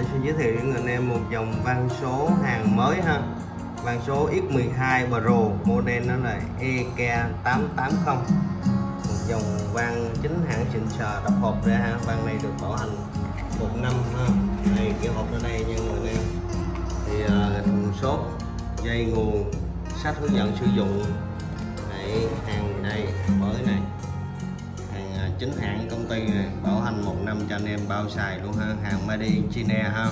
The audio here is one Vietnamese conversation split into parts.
nay xin giới thiệu với người anh em một dòng van số hàng mới ha. Van số X12 Pro Model nó là EK880 Một dòng van chính hãng xịn sò đập hộp ra ha. Van này được bảo hành một năm ha. Này cái hộp ở đây nha người em. Thì uh, thùng số dây nguồn sách hướng dẫn sử dụng. Đấy, hàng đây? Mới này chính hãng công ty này bảo hành một năm cho anh em bao xài luôn ha hàng Made in China ha.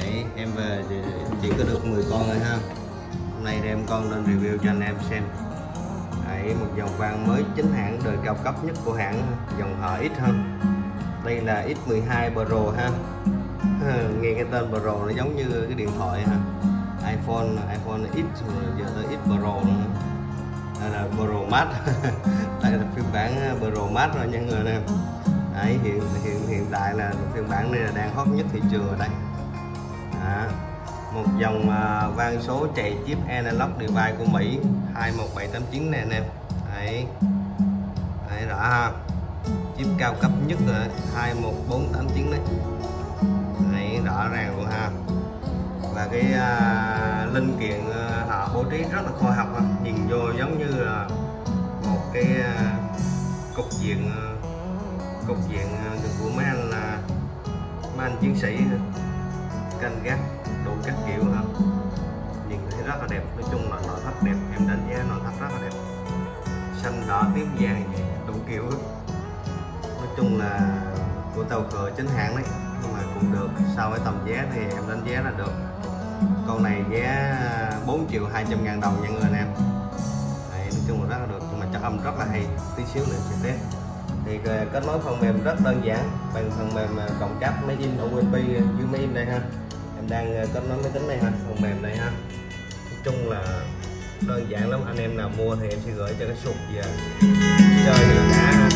Đấy, em về chỉ có được 10 con thôi ha. Hôm nay đem con lên review cho anh em xem. Đấy, một dòng vàng mới chính hãng đời cao cấp nhất của hãng dòng HX hơn đây là X12 Pro ha. Nghe cái tên Pro nó giống như cái điện thoại ha. iPhone iPhone X giờ tới X Pro nữa. Đây là Pro Max. Đây là phiên bản bát rồi nha người em đấy hiện hiện hiện tại là phiên bản này là đang hot nhất thị trường ở đây Đó. một dòng à, uh, van số chạy chip analog device của Mỹ 21789 nè anh em. Đấy. Đấy rõ ha. Chip cao cấp nhất rồi 21489 đấy. Đấy rõ ràng luôn ha. Và cái uh, linh kiện uh, họ bố trí rất là khoa học ha. nhìn vô giống như là một cái uh, cục diện ờ, cục diện ờ, của mấy anh là mấy anh chiến sĩ canh gác đủ các kiểu ha nhìn thấy rất là đẹp nói chung là nội thất đẹp em đánh giá nội thất rất là đẹp. Xanh đỏ tím vàng vậy đủ kiểu nói chung là của tàu cờ chính hãng đấy nhưng mà cũng được so với tầm giá thì em đánh giá là được. Con này giá ờ, 4 triệu 200 ngàn đồng nha người anh em. Đấy, nói chung là rất là được nhưng âm rất là hay, tí xíu nữa sẽ test thì ờ, kết nối phần mềm rất đơn giản bằng phần mềm ờ, cộng cáp máy in USB ờ, dưới máy in đây ha. Em đang kết nối máy tính này ha, phần mềm này ha. Nói chung là đơn giản lắm, anh em nào mua thì em sẽ gửi cho cái sụp về. Chơi được cả. Ha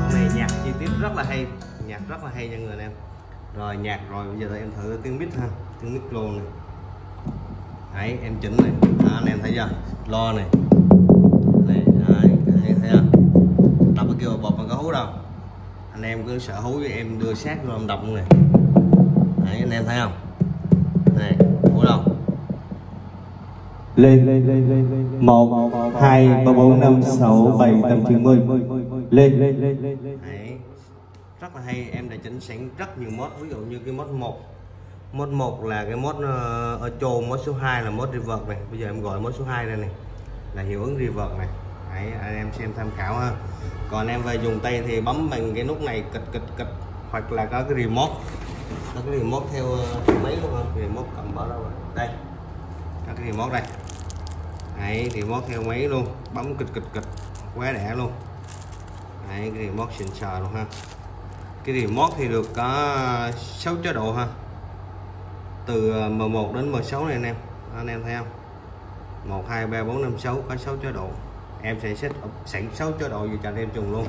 con này nhạc chi tiết rất là hay, nhạc rất là hay nha người anh em. Rồi nhạc rồi, bây giờ em thử tiếng mic ha, tiếng mic luôn này đấy em chỉnh này. Đó, anh em thấy chưa? Lo này. Này đấy, thấy, thấy không? Đập cái kêu bột mà có hú đâu. Anh em cứ sợ hú với em đưa sát vô em đập luôn này. Đấy anh em thấy không? Này hú đâu? Lên lên lên lên một hai ba bốn năm sáu bảy tám chín mươi lên. Lên lên lên Đấy. rất là hay em đã chỉnh sẵn rất nhiều mod. Ví dụ như cái mod 1 mốt 1 là cái mốt ờ, ở echo mốt số 2 là mốt reverb này. Bây giờ em gọi mốt số 2 đây này là hiệu ứng reverb này. Đấy, anh em xem tham khảo ha. Còn em về dùng tay thì bấm bằng cái nút này kịch kịch kịch hoặc là có cái remote. Có cái remote theo ờ, mấy máy luôn không? Remote cầm bỏ đâu rồi. Đây có cái remote đây. Đấy, remote theo máy luôn. Bấm kịch kịch kịch quá đẻ luôn. Đấy, cái remote xịn sò luôn ha. Cái remote thì được có 6 chế độ ha từ ờ, M1 đến M6 này anh em. Anh em thấy không? 1 2 3 4 5 6 có 6 chế độ. Em sẽ set up sẵn 6 chế độ gì cho anh em dùng luôn.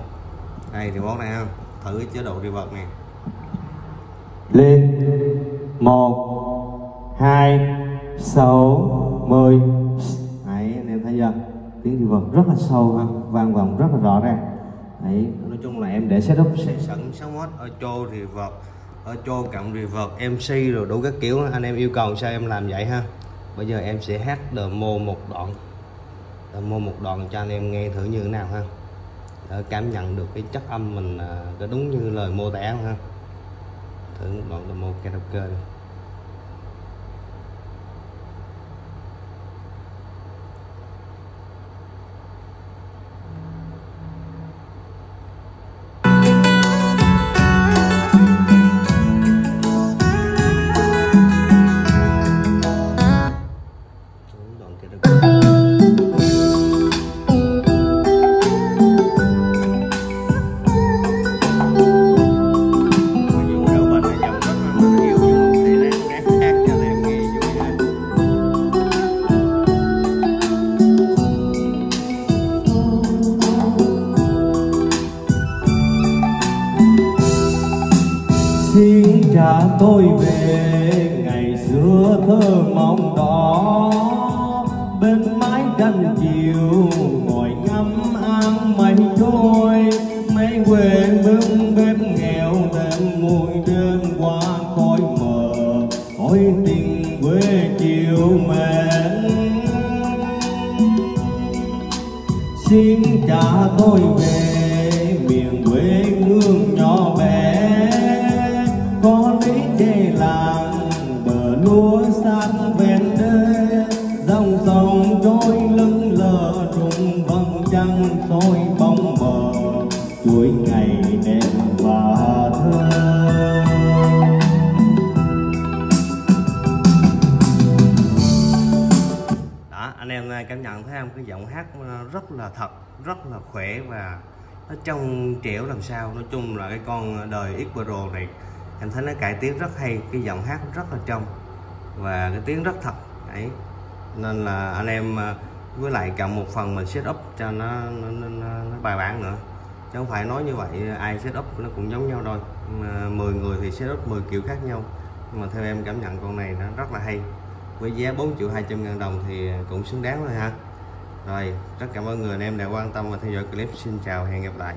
Đây thì món này ha. Thử cái chế độ đi vật này. Lên. Một, hai, sáu, mười. Đấy, anh em thấy chưa? Tiếng vật rất là sâu ha. Vang vọng rất là rõ ràng. Đấy, nói chung là em để setup sẽ sẵn 6 mod ở trô thì vật Ờ, cho echo cộng reverb mc rồi đủ các kiểu. Anh em yêu cầu sao em làm vậy ha? Bây giờ em sẽ hát demo một đoạn. Demo một đoạn cho anh em nghe thử như thế nào ha. Để cảm nhận được cái chất âm mình ờ, có đúng như lời mô tả không ha? Thử một đoạn demo karaoke đi. cha tôi về, ngày xưa thơ mong đó bên mái tranh chiều ngồi ngắm ăn mây trôi mấy quê bưng bếp nghèo đêm mùi trên qua khói mờ. Hỏi tình quê chiều mến. Xin cha tôi về, miền quê hương nhỏ bé. Lúa sát ven đê, dòng sông trôi lững lờ, trùng vầng trăng soi bóng bờ. Chuỗi ngày đẹp và thơ. Đó, anh em cảm nhận thấy không? Cái giọng hát ờ, rất là thật, rất là khỏe và nó trong trẻo làm sao. Nói chung là cái con đời X Pro này, em thấy nó cải tiến rất hay, cái giọng hát rất là trong và cái tiếng rất thật ấy nên là anh em à, với lại cầm một phần mình set up cho nó nó, nó, nó, nó bài bản nữa. Chứ không phải nói như vậy ai set up nó cũng giống nhau thôi mà 10 người thì set up 10 kiểu khác nhau. Nhưng mà theo em cảm nhận con này nó rất là hay. Với giá 4 triệu 200 ngàn đồng thì cũng xứng đáng rồi ha. Rồi rất cảm ơn người anh em đã quan tâm và theo dõi clip. Xin chào hẹn gặp lại.